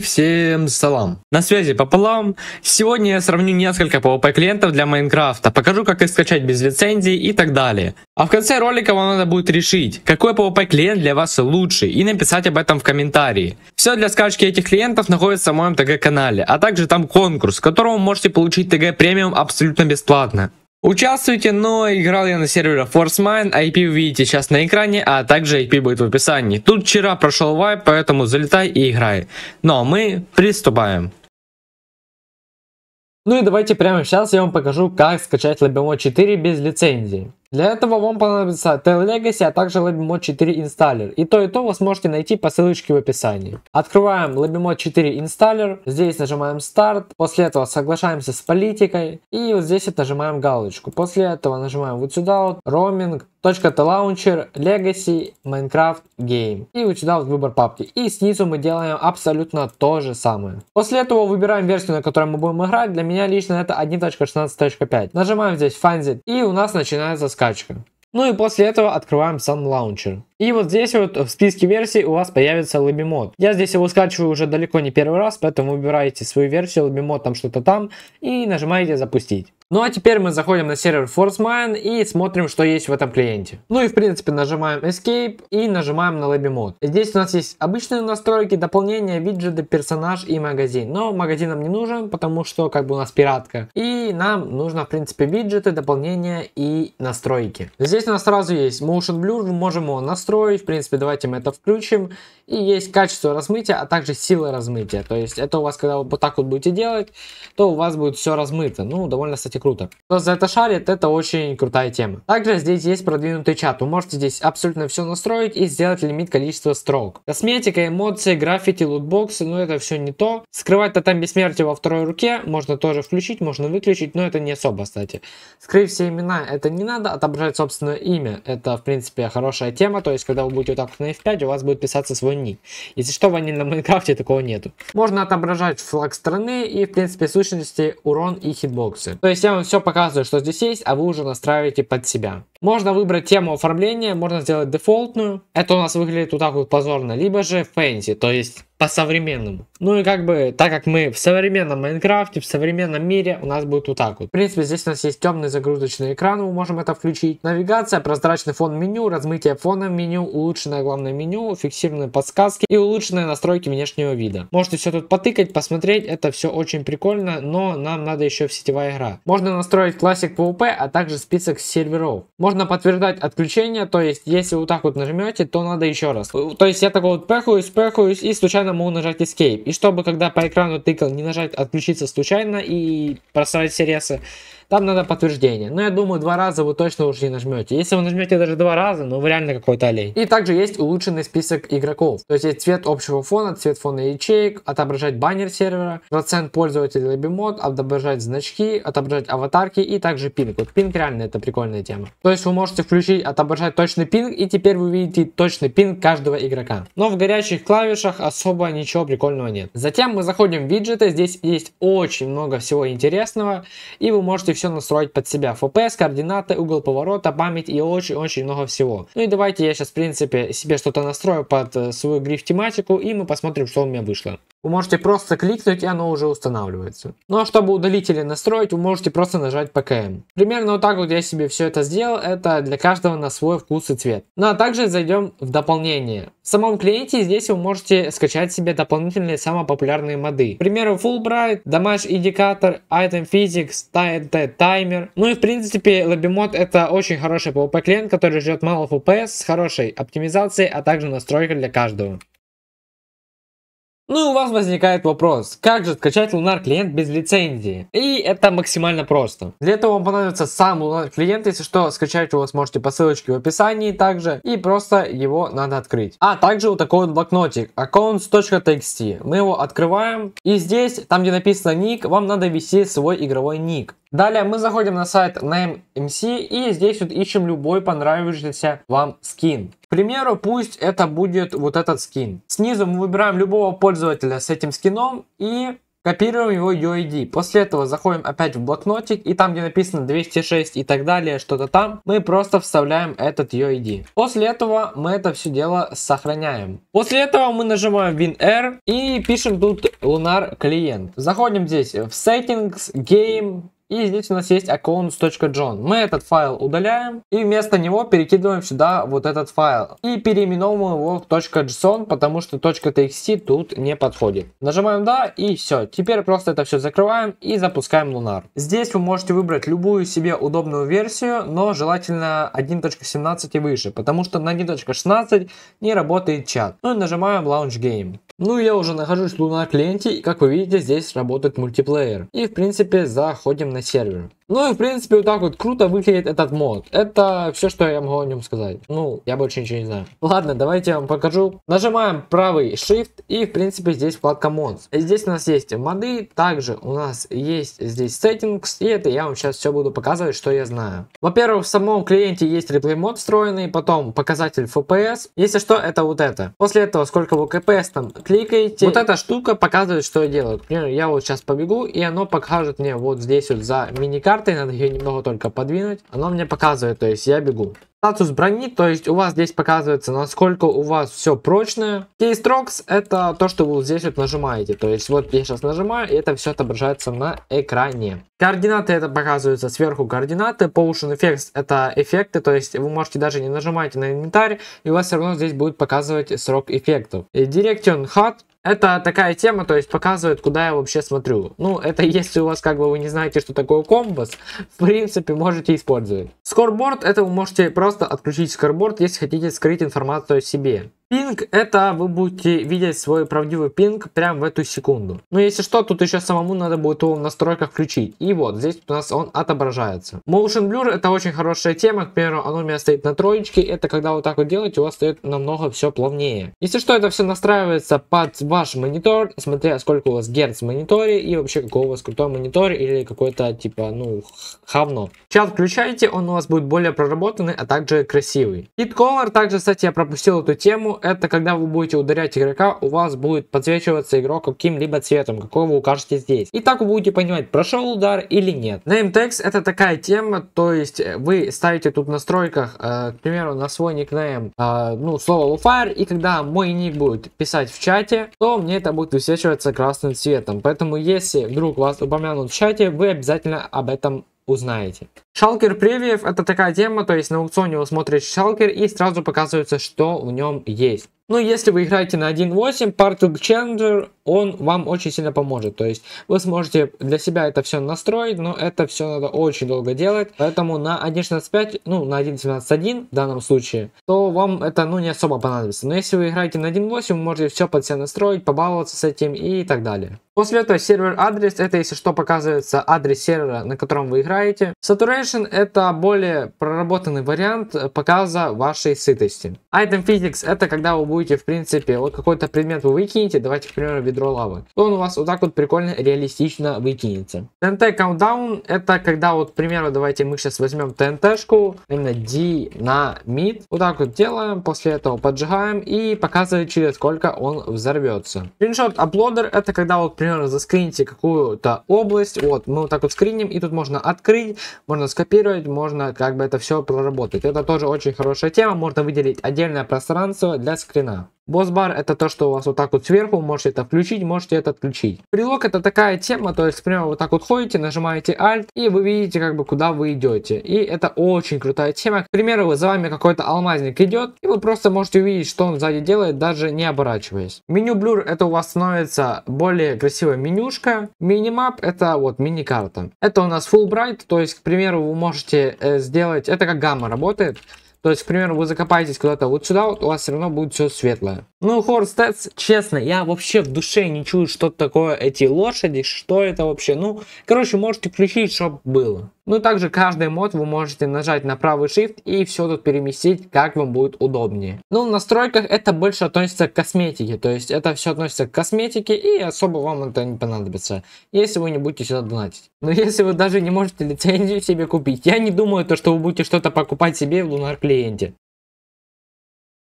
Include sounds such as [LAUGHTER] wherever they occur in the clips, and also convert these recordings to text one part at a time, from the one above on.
Всем салам. На связи пополам. Сегодня я сравню несколько PvP клиентов для Майнкрафта, покажу как их скачать без лицензии и так далее. А в конце ролика вам надо будет решить, какой PvP клиент для вас лучший и написать об этом в комментарии. Все для скачки этих клиентов находится в моем ТГ канале, а также там конкурс, в котором вы можете получить ТГ премиум абсолютно бесплатно. Участвуйте, но играл я на сервере ForceMine, IP вы видите сейчас на экране, а также IP будет в описании. Тут вчера прошел вайп, поэтому залетай и играй. Ну а мы приступаем. Ну и давайте прямо сейчас я вам покажу, как скачать LabMod 4 без лицензии. Для этого вам понадобится Tail а также LabMod 4 инсталлер. И то и то вы сможете найти по ссылочке в описании. Открываем LabMod 4 инсталлер, здесь нажимаем Start, после этого соглашаемся с политикой и вот здесь вот нажимаем галочку. После этого нажимаем вот сюда вот Roaming, .launcher, Legacy, Minecraft Game. И вот сюда вот выбор папки. И снизу мы делаем абсолютно то же самое. После этого выбираем версию, на которой мы будем играть. Для меня лично это 1.16.5. Нажимаем здесь Find it, и у нас начинается скачка. Ну и после этого открываем сам лаунчер. И вот здесь вот в списке версий у вас появится LabyMod. Я здесь его скачиваю уже далеко не первый раз, поэтому выбираете свою версию LabyMod там что-то там и нажимаете запустить. Ну а теперь мы заходим на сервер ForceMine и смотрим, что есть в этом клиенте. Ну и в принципе нажимаем Escape и нажимаем на Lobby Mode. Здесь у нас есть обычные настройки, дополнения, виджеты, персонаж и магазин. Но магазин нам не нужен, потому что как бы у нас пиратка. И нам нужно в принципе виджеты, дополнения и настройки. Здесь у нас сразу есть Motion Blur, мы можем его настроить. В принципе давайте мы это включим. И есть качество размытия, а также сила размытия. То есть это у вас когда вы вот так вот будете делать, то у вас будет все размыто. Ну довольно кстати круто. Кто за это шарит, это очень крутая тема. Также здесь есть продвинутый чат. Вы можете здесь абсолютно все настроить и сделать лимит количества строк. Косметика, эмоции, граффити, лутбоксы, но это все не то. Скрывать тотем бессмертия во второй руке можно тоже включить, можно выключить, но это не особо, кстати. Скрыть все имена, это не надо. Отображать собственное имя, это в принципе хорошая тема. То есть, когда вы будете вот так на F5, у вас будет писаться свой ник. Если что, в ванильном Майнкрафте такого нету. Можно отображать флаг страны и в принципе сущности урон и хитбоксы. То есть я вам все показываю, что здесь есть, а вы уже настраиваете под себя. Можно выбрать тему оформления, можно сделать дефолтную. Это у нас выглядит вот так вот позорно. Либо же фэнси, то есть по-современному. Ну и как бы, так как мы в современном Майнкрафте, в современном мире, у нас будет вот так вот. В принципе, здесь у нас есть темный загрузочный экран, мы можем это включить. Навигация, прозрачный фон меню, размытие фона меню, улучшенное главное меню, фиксированные подсказки и улучшенные настройки внешнего вида. Можете все тут потыкать, посмотреть, это все очень прикольно, но нам надо еще в сетевая игра. Можно настроить классик PvP, а также список серверов. Можно подтверждать отключение, то есть если вот так вот нажмете, то надо еще раз. То есть я такой вот пехаюсь, пехаюсь и случайно случайно могу нажать Escape. И чтобы, когда по экрану тыкал, не нажать отключиться случайно и просрать все ресы, там надо подтверждение. Но я думаю, два раза вы точно уже не нажмете. Если вы нажмете даже два раза, ну вы реально какой-то олень. И также есть улучшенный список игроков. То есть есть цвет общего фона, цвет фона ячеек, отображать баннер сервера, процент пользователей LabbyMod, отображать значки, отображать аватарки и также пинг. Вот пинг реально это прикольная тема. То есть вы можете включить отображать точный пинг и теперь вы видите точный пинг каждого игрока. Но в горячих клавишах особо ничего прикольного нет. Затем мы заходим в виджеты, здесь есть очень много всего интересного и вы можете все настроить под себя. FPS, координаты, угол поворота, память и очень-очень много всего. Ну и давайте я сейчас, в принципе, себе что-то настрою под э, свою гриф тематику, и мы посмотрим, что у меня вышло. Вы можете просто кликнуть, и оно уже устанавливается. Ну а чтобы удалить или настроить, вы можете просто нажать ПКМ. Примерно вот так вот я себе все это сделал. Это для каждого на свой вкус и цвет. Ну а также зайдем в дополнение. В самом клиенте здесь вы можете скачать себе дополнительные самые популярные моды. К примеру, Fulbright, Damage Indicator, Item Physics, TNT Timer. Ну и в принципе LabbyMod это очень хороший PvP клиент, который ждет мало FPS с хорошей оптимизацией, а также настройкой для каждого. Ну и у вас возникает вопрос, как же скачать Lunar клиент без лицензии? И это максимально просто. Для этого вам понадобится сам Lunar клиент, если что, скачать его сможете по ссылочке в описании также, и просто его надо открыть. А также вот такой вот блокнотик, accounts.txt. Мы его открываем, и здесь, там где написано ник, вам надо ввести свой игровой ник. Далее мы заходим на сайт NameMC и здесь вот ищем любой понравившийся вам скин. К примеру, пусть это будет вот этот скин. Снизу мы выбираем любого пользователя с этим скином и Копируем его UID. После этого заходим опять в блокнотик, и там, где написано 206 и так далее, что-то там, мы просто вставляем этот UID. После этого мы это все дело сохраняем. После этого мы нажимаем WinR и пишем тут Lunar клиент. Заходим здесь в Settings, Game, и здесь у нас есть accounts.john. Мы этот файл удаляем и вместо него перекидываем сюда вот этот файл. И переименовываем его в .json, потому что .txt тут не подходит. Нажимаем да и все. Теперь просто это все закрываем и запускаем Lunar. Здесь вы можете выбрать любую себе удобную версию, но желательно 1.17 и выше, потому что на 1.16 не работает чат. Ну и нажимаем Launch Game. Ну я уже нахожусь в Lunar клиенте и как вы видите здесь работает мультиплеер. И в принципе заходим на сервер. Ну и в принципе вот так вот круто выглядит этот мод. Это все, что я могу о нем сказать. Ну, я больше ничего не знаю. Ладно, давайте я вам покажу. Нажимаем правый Shift и в принципе здесь вкладка Mods. Здесь у нас есть моды, также у нас есть здесь Settings. И это я вам сейчас все буду показывать, что я знаю. Во-первых, в самом клиенте есть реплей мод встроенный, потом показатель FPS. Если что, это вот это. После этого, сколько вы КПС там кликаете, вот эта штука показывает, что я делаю. К я вот сейчас побегу, и оно покажет мне вот здесь вот за мини-картой картой, надо ее немного только подвинуть. Оно мне показывает, то есть я бегу. Статус брони, то есть у вас здесь показывается, насколько у вас все прочное. Keystroke это то, что вы здесь вот нажимаете. То есть вот я сейчас нажимаю, и это все отображается на экране. Координаты это показываются сверху координаты. Potion Effects это эффекты, то есть вы можете даже не нажимать на инвентарь, и у вас все равно здесь будет показывать срок эффектов. Direction HUD это такая тема, то есть показывает, куда я вообще смотрю. Ну, это если у вас как бы вы не знаете, что такое компас, в принципе, можете использовать. Скорборд, это вы можете просто отключить скорборд, если хотите скрыть информацию о себе. Пинг это вы будете видеть свой правдивый пинг прямо в эту секунду. Но если что, тут еще самому надо будет его в настройках включить. И вот, здесь у нас он отображается. Motion Blur это очень хорошая тема. К примеру, оно у меня стоит на троечке. Это когда вот так вот делаете, у вас стоит намного все плавнее. Если что, это все настраивается под ваш монитор, смотря сколько у вас герц в мониторе и вообще какой у вас крутой монитор или какой-то типа, ну, хавно. Чат включайте, он у вас будет более проработанный, а также красивый. Hit Color, также, кстати, я пропустил эту тему это когда вы будете ударять игрока, у вас будет подсвечиваться игрок каким-либо цветом, какой вы укажете здесь. И так вы будете понимать, прошел удар или нет. Name tags это такая тема, то есть э, вы ставите тут в настройках, э, к примеру, на свой никнейм, э, ну, слово Fire, и когда мой ник будет писать в чате, то мне это будет высвечиваться красным цветом. Поэтому если вдруг вас упомянут в чате, вы обязательно об этом узнаете. Шалкер превьев это такая тема, то есть на аукционе вы смотрите шалкер и сразу показывается, что в нем есть. Ну, если вы играете на 1.8, Particle Challenger, он вам очень сильно поможет. То есть вы сможете для себя это все настроить, но это все надо очень долго делать. Поэтому на 1.16.5, ну, на 1.17.1 в данном случае, то вам это, ну, не особо понадобится. Но если вы играете на 1.8, вы можете все под себя настроить, побаловаться с этим и так далее. После этого сервер адрес, это если что показывается адрес сервера, на котором вы играете. Saturation это более проработанный вариант показа вашей сытости. Item Physics это когда вы будете в принципе, вот какой-то предмет вы выкинете, давайте к примеру ведро лавы, то он у вас вот так вот прикольно реалистично выкинется. TNT Countdown это когда вот к примеру давайте мы сейчас возьмем TNT-шку, именно mid, вот так вот делаем, после этого поджигаем и показывает через сколько он взорвется. Screenshot Uploader это когда вот к примеру, заскрините какую-то область, вот, мы вот так вот скриним, и тут можно открыть, можно скопировать, можно как бы это все проработать. Это тоже очень хорошая тема, можно выделить отдельное пространство для скрина. Босс-бар это то, что у вас вот так вот сверху, можете это включить, можете это отключить. Прилог это такая тема, то есть, прямо вот так вот ходите, нажимаете Alt, и вы видите, как бы, куда вы идете. И это очень крутая тема. К примеру, за вами какой-то алмазник идет, и вы просто можете увидеть, что он сзади делает, даже не оборачиваясь. Меню Blur это у вас становится более красивая менюшка. Минимап это вот мини-карта. Это у нас Full Bright, то есть, к примеру, вы можете э, сделать, это как гамма работает. То есть, к примеру, вы закопаетесь куда-то вот сюда, вот у вас все равно будет все светлое. Ну, Stats, честно, я вообще в душе не чую, что такое эти лошади, что это вообще. Ну, короче, можете включить, чтобы было. Ну, также каждый мод вы можете нажать на правый shift и все тут переместить, как вам будет удобнее. Ну, в настройках это больше относится к косметике, то есть это все относится к косметике и особо вам это не понадобится, если вы не будете сюда донатить. Но если вы даже не можете лицензию себе купить, я не думаю, то, что вы будете что-то покупать себе в Lunar клиенте.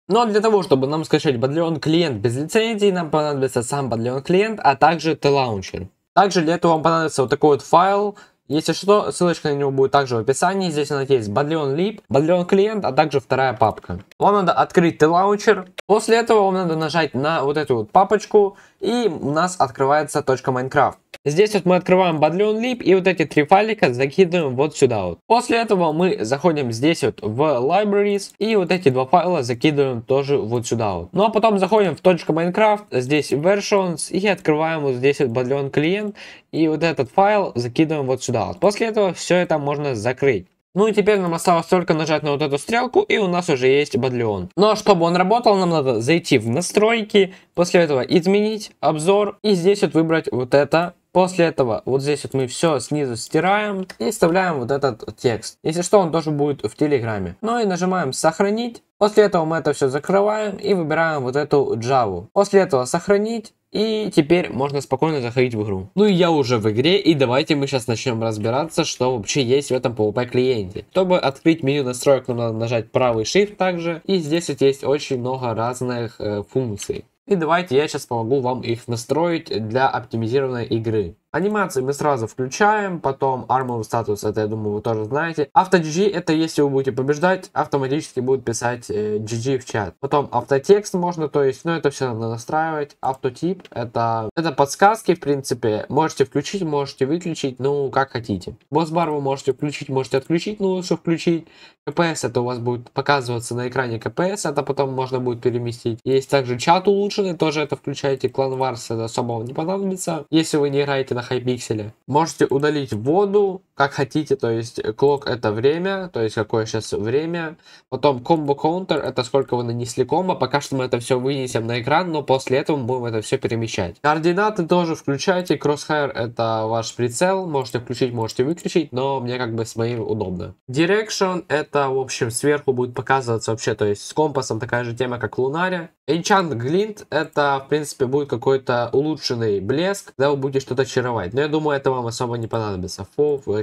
Но для того, чтобы нам скачать Badleon клиент без лицензии, нам понадобится сам Badleon клиент, а также T-Launcher. Также для этого вам понадобится вот такой вот файл, если что, ссылочка на него будет также в описании. Здесь она есть Badleon Lib, Badleon клиент, а также вторая папка. Вам надо открыть T-Launcher. После этого вам надо нажать на вот эту вот папочку, и у нас открывается .minecraft. Здесь вот мы открываем Badleon Lib и вот эти три файлика закидываем вот сюда вот. После этого мы заходим здесь вот в Libraries и вот эти два файла закидываем тоже вот сюда вот. Ну а потом заходим в .minecraft, здесь Versions и открываем вот здесь вот Badleon клиент и вот этот файл закидываем вот сюда вот. После этого все это можно закрыть. Ну и теперь нам осталось только нажать на вот эту стрелку, и у нас уже есть Бадлеон. Но чтобы он работал, нам надо зайти в настройки, после этого изменить обзор, и здесь вот выбрать вот это. После этого вот здесь вот мы все снизу стираем и вставляем вот этот текст. Если что, он тоже будет в Телеграме. Ну и нажимаем сохранить. После этого мы это все закрываем и выбираем вот эту Java. После этого сохранить. И теперь можно спокойно заходить в игру. Ну и я уже в игре, и давайте мы сейчас начнем разбираться, что вообще есть в этом PvP клиенте. Чтобы открыть меню настроек, нам надо нажать правый shift также, и здесь вот есть очень много разных э, функций. И давайте я сейчас помогу вам их настроить для оптимизированной игры. Анимации мы сразу включаем, потом Armor статус, это я думаю вы тоже знаете. AutoGG это если вы будете побеждать, автоматически будет писать э, GG в чат. Потом автотекст можно, то есть, ну это все надо настраивать. Автотип это, это подсказки в принципе, можете включить, можете выключить, ну как хотите. Босс-бар вы можете включить, можете отключить, ну лучше включить. КПС это у вас будет показываться на экране КПС, это потом можно будет переместить. Есть также чат улучшенный, тоже это включайте. Клан Варс это особо вам не понадобится, если вы не играете на на хайпикселе. Можете удалить воду, как хотите, то есть клок это время, то есть какое сейчас время. Потом комбо counter это сколько вы нанесли комбо. Пока что мы это все вынесем на экран, но после этого мы будем это все перемещать. Координаты тоже включайте. Crosshair это ваш прицел, можете включить, можете выключить, но мне как бы с моим удобно. Direction это в общем сверху будет показываться вообще, то есть с компасом такая же тема, как в Лунаре. Enchant Glint это в принципе будет какой-то улучшенный блеск, когда вы будете что-то чаровать. Но я думаю, это вам особо не понадобится.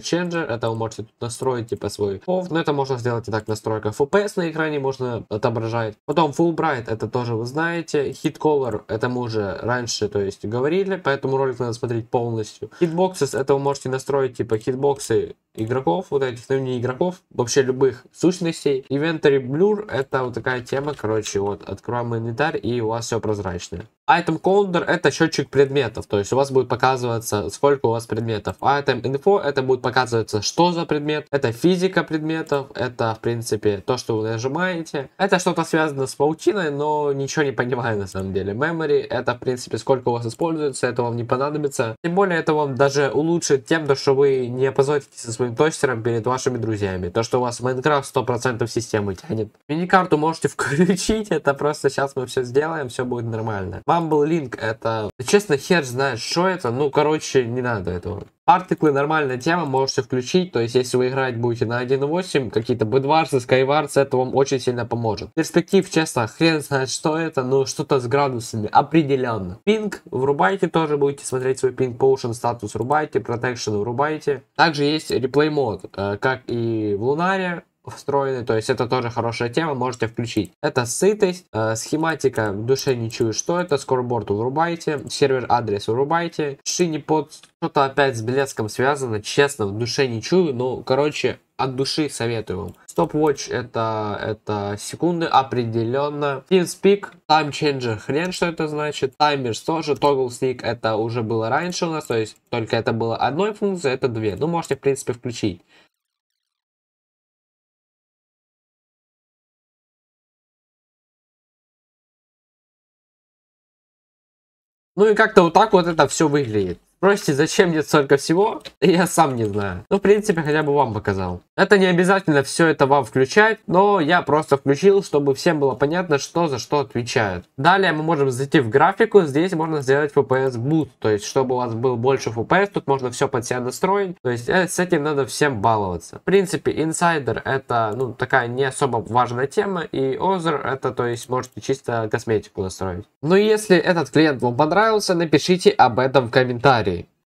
Changer, это вы можете тут настроить типа свой FOV, но это можно сделать и так настройка. FPS на экране можно отображать. Потом Full Bright, это тоже вы знаете. Hit Color, это мы уже раньше, то есть говорили, поэтому ролик надо смотреть полностью. Hitboxes, это вы можете настроить типа хитбоксы игроков, вот этих, не игроков, вообще любых сущностей. Inventory Blur, это вот такая тема, короче, вот, открываем инвентарь и у вас все прозрачное. Item Counter это счетчик предметов, то есть у вас будет показываться, сколько у вас предметов. Item Info это будет показываться, что за предмет, это физика предметов, это в принципе то, что вы нажимаете. Это что-то связано с паутиной, но ничего не понимаю на самом деле. Memory это в принципе сколько у вас используется, это вам не понадобится. Тем более это вам даже улучшит тем, что вы не опозоритесь со своим тостером перед вашими друзьями. То, что у вас Майнкрафт 100% системы тянет. Миникарту можете [LAUGHS] включить, это просто сейчас мы все сделаем, все будет нормально. Mumble Link это, честно, хер знает, что это. Ну, короче, не надо этого. Артиклы нормальная тема, можете включить, то есть если вы играть будете на 1.8, какие-то бедварсы, скайварсы, это вам очень сильно поможет. Перспектив, честно, хрен знает что это, но что-то с градусами, определенно. Пинг врубайте тоже, будете смотреть свой пинг, potion статус врубайте, protection врубайте. Также есть реплей мод, э, как и в Лунаре, встроенный, то есть это тоже хорошая тема, можете включить. Это сытость, э, схематика в душе не чую, что это, скорборд врубайте, сервер адрес врубайте, шини под что-то опять с блеском связано, честно, в душе не чую, но, короче, от души советую вам. Stopwatch это, это секунды определенно. TeamSpeak, Time Changer, хрен что это значит. Timers тоже, Toggle Stick это уже было раньше у нас, то есть только это было одной функции, это две. Ну, можете, в принципе, включить. Ну и как-то вот так вот это все выглядит. Спросите, зачем мне столько всего? [LAUGHS] Я сам не знаю. Ну, в принципе, хотя бы вам показал. Это не обязательно все это вам включать, но я просто включил, чтобы всем было понятно, что за что отвечают. Далее мы можем зайти в графику, здесь можно сделать FPS Boost, то есть, чтобы у вас был больше FPS, тут можно все под себя настроить, то есть, э, с этим надо всем баловаться. В принципе, Insider это, ну, такая не особо важная тема, и Other это, то есть, можете чисто косметику настроить. Но если этот клиент вам понравился, напишите об этом в комментариях.